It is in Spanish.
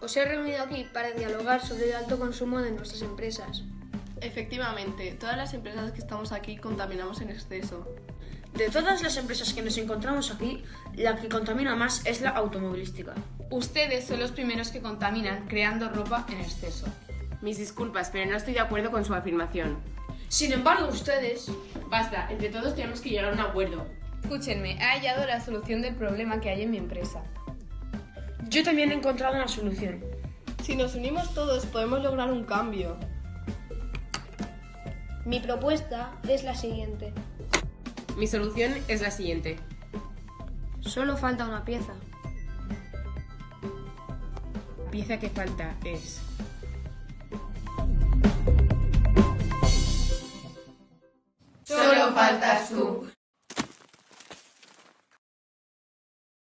Os he reunido aquí para dialogar sobre el alto consumo de nuestras empresas. Efectivamente, todas las empresas que estamos aquí contaminamos en exceso. De todas las empresas que nos encontramos aquí, la que contamina más es la automovilística. Ustedes son los primeros que contaminan creando ropa en exceso. Mis disculpas, pero no estoy de acuerdo con su afirmación. Sin embargo, ustedes... Basta, entre todos tenemos que llegar a un acuerdo. Escúchenme, he hallado la solución del problema que hay en mi empresa. Yo también he encontrado una solución. Si nos unimos todos podemos lograr un cambio. Mi propuesta es la siguiente. Mi solución es la siguiente. Solo falta una pieza. La pieza que falta es... Solo faltas tú.